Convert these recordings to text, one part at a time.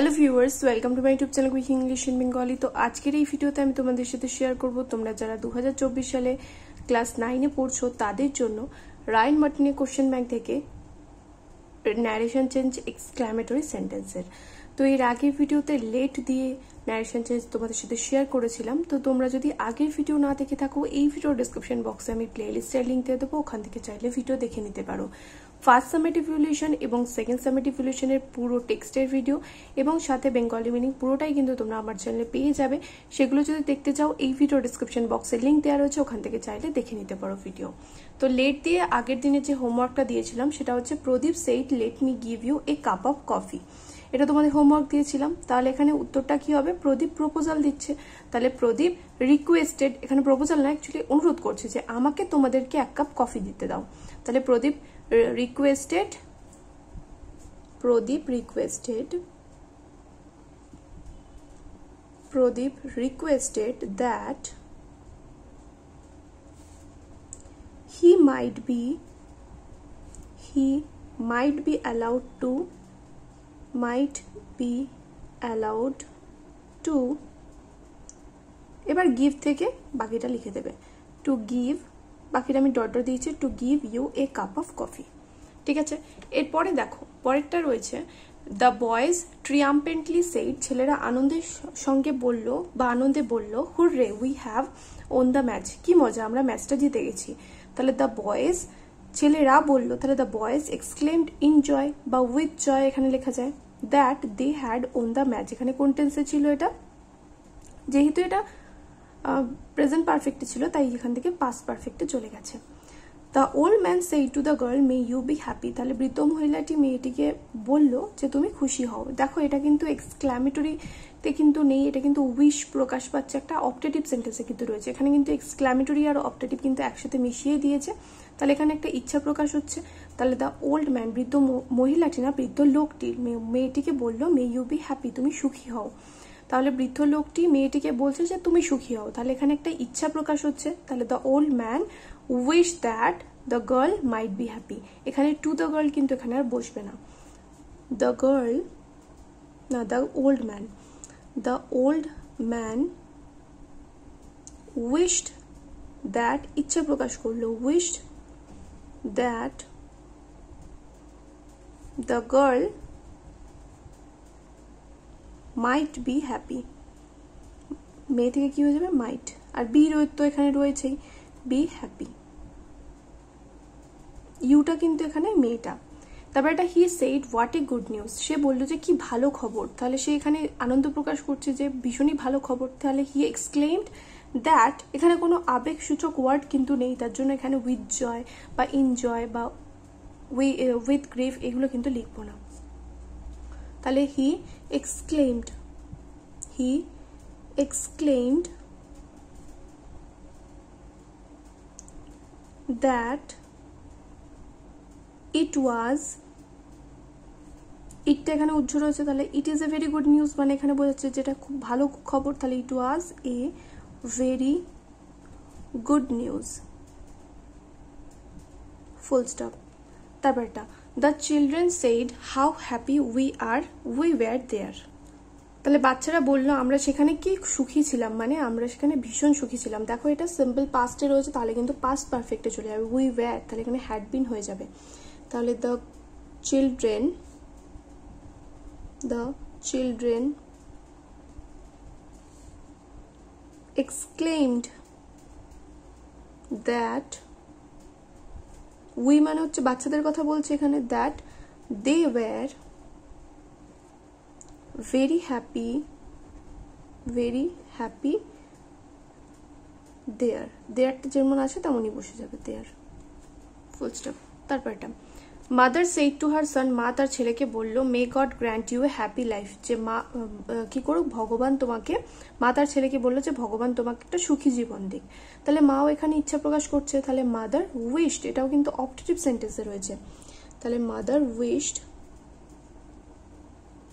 Hello viewers welcome to my YouTube channel quick English in Bengali তো আজকের এই ভিডিওতে আমি তোমাদের সাথে শেয়ার করব, তোমরা যারা দু হাজার চব্বিশ সালে ক্লাস নাইনে পড়ছো, তাদের জন্য রায়ন মার্টিনের কোশ্চেন ব্যাংক থেকে ন্যারেশন চেঞ্জ এক্সক্লামেটরি সেন্টেন্সের তো এর আগের ভিডিওতে লেট দিয়ে ন্যারেশন চেঞ্জ তোমাদের সাথে শেয়ার করেছিলাম। তো তোমরা যদি আগের ভিডিও না দেখে থাকো, এই ভিডিও ডিসক্রিপশন বক্সে আমি প্লে লিস্টের লিঙ্ক দিয়ে দেবো। ওখান থেকে চাইলে ভিডিও দেখে নিতে পারো। ফার্স্ট সামেটিভ ইভলিউশন এবং সেকেন্ড সামেটিভ ইভলিউশনের পুরো টেক্সটের ভিডিও এবং সাথে বেঙ্গলি মিনিং পুরোটাই কিন্তু তোমরা আমার চ্যানেলে পেয়ে যাবে। সেগুলো যদি দেখতে চাও, এই ভিডিও ডিসক্রিপশন বক্সের লিঙ্ক দেওয়া রয়েছে। ওখান থেকে চাইলে দেখে নিতে পারো ভিডিও তো লেট দিয়ে আগের দিনে যে হোমওয়ার্কটা দিয়েছিলাম, সেটা হচ্ছে Pradip said let me give you a cup of coffee এটা তোমাদের হোমওয়ার্ক দিয়েছিলাম। তাহলে এখানে উত্তরটা কি হবে? প্রদীপ প্রপোজাল দিচ্ছে। তাহলে প্রদীপ রিকোয়েস্টেড এখানে প্রপোজাল না অ্যাকচুয়ালি অনুরোধ করছে যে আমাকে তোমাদেরকে এক কাপ কফি দিতে দাও। তাহলে Pradip requested Pradip requested Pradip requested that he might be, he might be allowed to might be allowed to এবার গিভ থেকে বাকিটা লিখে দেবে। টু গিভ বাকিটা আমি ডট ডট দিয়েছি to give you a cup of coffee ঠিক আছে? এরপরে দেখো, পরেরটা রয়েছে দ্য বয়েজ ট্রিয়াম্পেন্টলি সেইড ছেলেরা আনন্দের সঙ্গে বলল বা আনন্দে বলল hurray we have won the match কি মজা, আমরা ম্যাচটা জিতে গেছি। তাহলে দ্য বয়েজ ছেলেরা বলল, তাহলে the boys exclaimed in joy বা উইথ জয় এখানে লেখা যায়। That they had won the match এখানে কোন টেন্সে ছিল এটা? যেহেতু এটা প্রেজেন্ট পারফেক্টে ছিল, তাই এখান থেকে পাস্ট পারফেক্টে চলে গেছে। The old man said to the girl may you be happy তাহলে বৃদ্ধ মহিলাটি মেয়েটিকে বলল যে, তুমি খুশি হও। দেখো, এটা কিন্তু এক্সক্লামেটরিতে কিন্তু নেই, এটা কিন্তু উইশ প্রকাশ পাচ্ছে। একটা অপটেটিভ সেন্টেন্সে কিন্তু রয়েছে। এখানে কিন্তু এক্সক্ল্যামেটরি আর অপটেটিভ কিন্তু একসাথে মিশিয়ে দিয়েছে। তাহলে এখানে একটা ইচ্ছা প্রকাশ হচ্ছে। তাহলে দ্য ওল্ড ম্যান বৃদ্ধ মহিলাটি না, বৃদ্ধ লোকটি মেয়েটিকে বলল মে ইউ বি হ্যাপি তুমি সুখী হও। তাহলে বৃদ্ধ লোকটি মেয়েটিকে বলছে যে, তুমি সুখী হও। তাহলে এখানে একটা ইচ্ছা প্রকাশ হচ্ছে। তাহলে the old man wish that the girl might be happy এখানে টু দ্য গার্ল কিন্তু এখানে আর বসবে না। দ্য গার্ল না the old man the old man wished that ইচ্ছা প্রকাশ করল wished that the girl might be happy মেয়ে থেকে কি হয়ে যাবে? মাইট আর বি তো এখানে রয়েছেই। বি হ্যাপি ইউটা কিন্তু এখানে মেয়েটা। তারপর এটা he said what a good news সে বলল যে, কি ভালো খবর। তাহলে সে এখানে আনন্দ প্রকাশ করছে যে, ভীষণই ভালো খবর। তাহলে হি এক্সক্লেমড দ্যাট এখানে কোনো আবেগসূচক ওয়ার্ড কিন্তু নেই। তার জন্য এখানে উইথ জয় বা ইনজয় বা উইথ গ্রেভ এগুলো কিন্তু লিখব না। তাহলে he exclaimed he exclaimed that it was ইটটা এখানে উজ্জ্বল রয়েছে তাহলে it is a very good news মানে এখানে বোঝাচ্ছে যেটা খুব ভালো খবর, তাহলে it was a very good news full stop তারপরটা the children said how happy we are we were there তাহলে বাচ্চারা বলল, আমরা সেখানে কি সুখী ছিলাম? মানে আমরা সেখানে ভীষণ সুখী ছিলাম। দেখো, এটা সিম্পল পাস্টে রয়েছে, তাহলে কিন্তু পাস্ট পারফেক্টে চলে যাবে। উই ওয়্যার তাহলে এখানে হ্যাড বিন হয়ে যাবে। তাহলে the children the children exclaimed that we মানে হচ্ছে বাচ্চাদের কথা বলছে এখানে that they were very happy very happy there দেয়ারটা যেমন আছে তেমনই বসে যাবে দেয়ার ফুল স্টপ তারপর এটা mother said to her son মা তার ছেলেকে বলল may God grant you a happy life যে মা কি করুক? ভগবান তোমাকে, মা তার ছেলেকে বলল যে ভগবান তোমাকে একটা সুখী জীবন দিক। তাহলে মাও এখানে ইচ্ছা প্রকাশ করছে। তাহলে মাদার উইশড এটাও কিন্তু অপটেটিভ সেন্টেন্সে রয়েছে। তাহলে mother wished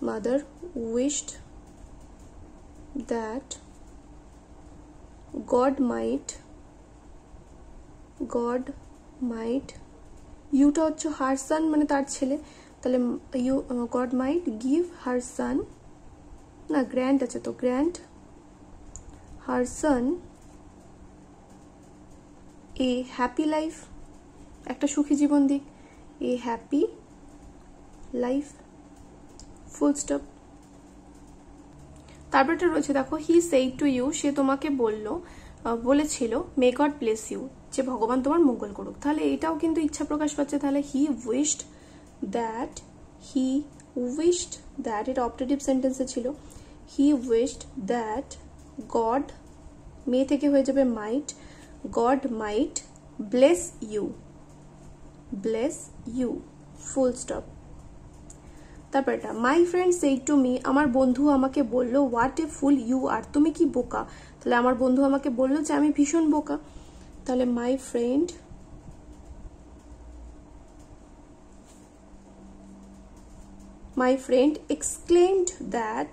mother wished that God might God might ইউটা হচ্ছে হার সান মানে তার ছেলে। তাহলে you God might give her son না গ্র্যান্ড আছে তো grand her son a happy life একটা সুখী জীবন দিক। A happy life full stop তারপরটা রয়েছে, দেখো হি সেই টু ইউ সে তোমাকে বলল বলেছিল মে গড প্লেস ইউ যে ভগবান তোমার মঙ্গল করুক। তাহলে এটাও কিন্তু ইচ্ছা প্রকাশ পাচ্ছে। তাহলে he wished that he wished that এটা অপটেটিভ সেন্টেন্সে ছিল। He wished that God may থেকে হয়ে যাবে might God might bless you bless you full stop তারপর এটা my friend said to me আমার বন্ধু আমাকে বলল হোয়াট এ ফুল ইউ আর তুমি কি বোকা? তাহলে আমার বন্ধু আমাকে বলল যে, আমি ভীষণ বোকা। তাহলে my friend my friend exclaimed that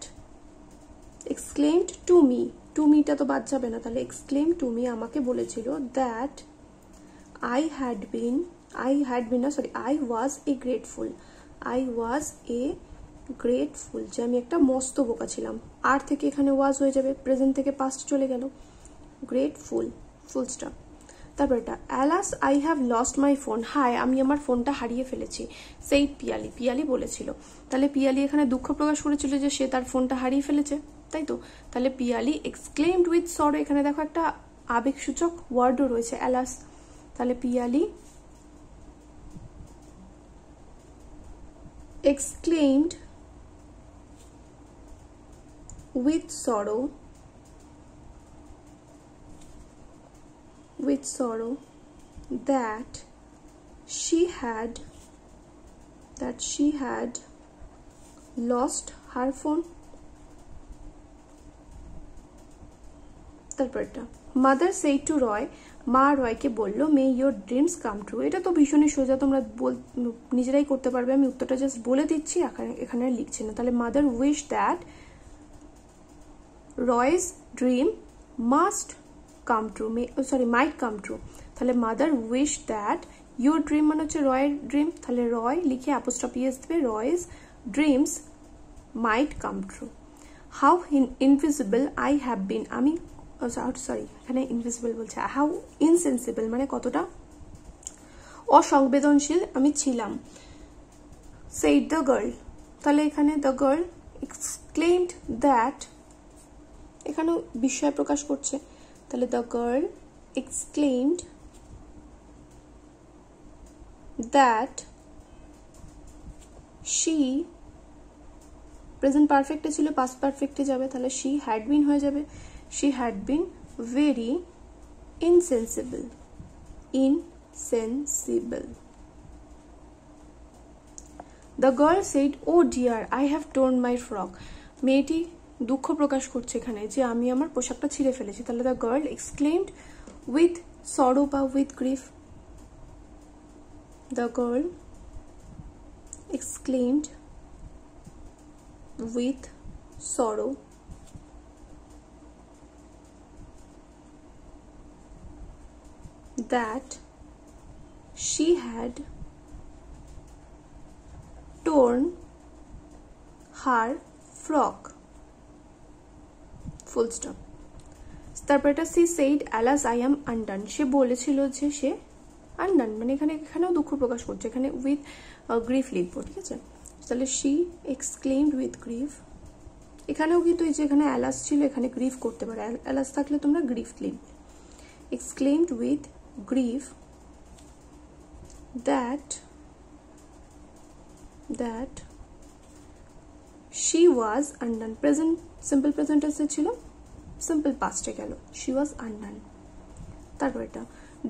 exclaimed to me to মিটা তো বাদ যাবে না, তাহলে এক্সক্লেম টু মি আমাকে বলেছিল that I had been I had been না sorry I was a grateful I was a grateful যে আমি একটা মস্ত বোকা ছিলাম, আর থেকে এখানে ওয়াজ হয়ে যাবে প্রেজেন্ট থেকে পাস্ট চলে গেল গ্রেটফুল ফুল স্টপ তারপর এটা alas I have lost my phone high আমি আমার ফোনটা হারিয়ে ফেলেছি। সেই পিয়ালি পিয়ালি বলেছিল। তাহলে পিয়ালি এখানে দুঃখ প্রকাশ করেছিল যে সে তার ফোনটা হারিয়ে ফেলেছে, তাই তো? তাহলে পিয়ালি এক্সক্লেমড উইথ সরো এখানে দেখো একটা আবেগসূচক ওয়ার্ডও রয়েছে, অ্যালাস। তাহলে Piyali exclaimed with sorrow with sorrow that she had, that she had lost her phone? তারপরটা মাদার সেই টু রয় মা রয়কে বলল may your dreams come true এটা তো ভীষণই সোজা, তোমরা বল, নিজেরাই করতে পারবে। আমি উত্তরটা জাস্ট বলে দিচ্ছি এখানে লিখছি না। তাহলে mother wish that Roy's dream must come true may sorry might come true তাহলে mother wish that your dream মানে হচ্ছে রয়ের ড্রিম তাহলে রয় লিখে অ্যাপোস্টপিএস দেবে Roy's dreams might come true how invisible I have been আমি সরি এখানে invisible বলছে হাউ ইনসেন্সিবল মানে কতটা? অসংবেদনশীল, আমি ছিলাম সেইড দ্য গার্ল তাহলে এখানে দ্য গার্ল এক্সক্লেমড দ্যাট এখানেও বিস্ময় প্রকাশ করছে। তাহলে the girl exclaimed that she present পারফেক্টে ছিল পাস্ট পারফেক্টে যাবে তাহলে শি হ্যাড বিন হয়ে যাবে she had been very insensible insensible the girl said oh dear i have torn my frock মেয়েটি দুঃখ প্রকাশ করছে এখানে যে আমি আমার পোশাকটা ছিঁড়ে ফেলেছি। তাহলে the girl exclaimed with sorrow বা with grief the girl exclaimed with sorrow that she had torn her frock. Full stop তারপর এটা she said alas I am undone সে বলেছিল যে সে আনডান মানে এখানে, এখানেও দুঃখ প্রকাশ করছে। এখানে উইথ গ্রিফ লিখব, ঠিক আছে? তাহলে শি এক্সক্লেমড উইথ গ্রিফ এখানেও কিন্তু এই যে এখানে অ্যালাস ছিল, এখানে গ্রিফ করতে পারে। অ্যালাস থাকলে তোমরা গ্রিফ লিখবে। Exclaimed with grief that that she was undone present, simple present এসে ছিল, simple past এ গেল। She was undone তারপর এটা।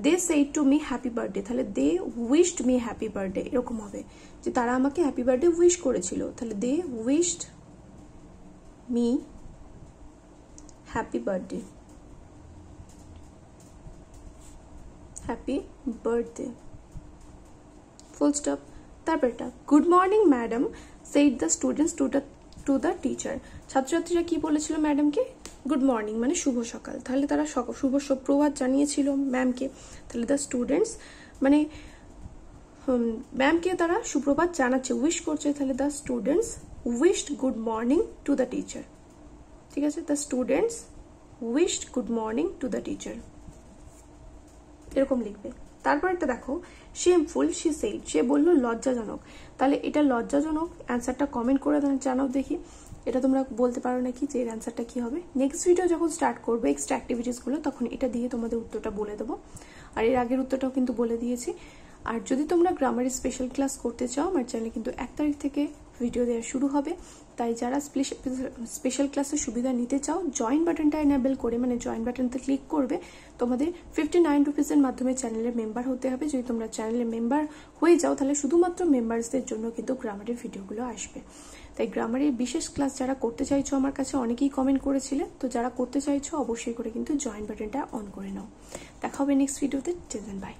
দে said to me happy birthday তাহলে they wished me happy birthday এরকম হবে যে তারা আমাকে হ্যাপি বার্থডে উইশ করেছিল। তাহলে they wished me happy birthday happy birthday full stop তারপরটা good morning madam said the students to the to the teacher ছাত্রছাত্রীরা কি বলেছিল ম্যাডামকে গুড মর্নিং মানে শুভ সকাল। তাহলে তারা শুভ সুপ্রভাত জানিয়েছিল ম্যামকে তাহলে দ্য স্টুডেন্টস মানে ম্যামকে তারা সুপ্রভাত জানাচ্ছে উইশ করছে। তাহলে the students wished good morning to the teacher ঠিক আছে? The students wished good morning to the teacher এরকম লিখবে। তারপর একটা দেখো শেমফুল সে সেইড সে বলল, লজ্জাজনক। তাহলে এটা লজ্জাজনক অ্যান্সারটা কমেন্ট করে জানাও দেখি। এটা তোমরা বলতে পারো নাকি যে এর অ্যান্সারটা কি হবে? নেক্সট ভিডিও যখন স্টার্ট করবে এক্সট্রা অ্যাক্টিভিটিসগুলো তখন এটা দিয়ে তোমাদের উত্তরটা বলে দেবো। আর এর আগের উত্তরটাও কিন্তু বলে দিয়েছি। আর যদি তোমরা গ্রামারের স্পেশাল ক্লাস করতে চাও, আমার চ্যানেলে কিন্তু এক তারিখ থেকে ভিডিও দেওয়া শুরু হবে। তাই যারা স্পেশাল ক্লাসের সুবিধা নিতে চাও জয়েন বাটনটা এনাবেল করে মানে জয়েন বাটনতে ক্লিক করবে। তোমাদের ফিফটি নাইন রুপিসের মাধ্যমে চ্যানেলের মেম্বার হতে হবে। যদি তোমরা চ্যানেলের মেম্বার হয়ে যাও, তাহলে শুধুমাত্র মেম্বার্সদের জন্য কিন্তু গ্রামারের ভিডিওগুলো আসবে। তাই গ্রামারের বিশেষ ক্লাস যারা করতে চাইছো, আমার কাছে অনেকেই কমেন্ট করেছিলে। তো যারা করতে চাইছো, অবশ্যই করে কিন্তু জয়েন বাটনটা অন করে নাও। দেখা হবে নেক্সট ভিডিওতে টেন বাই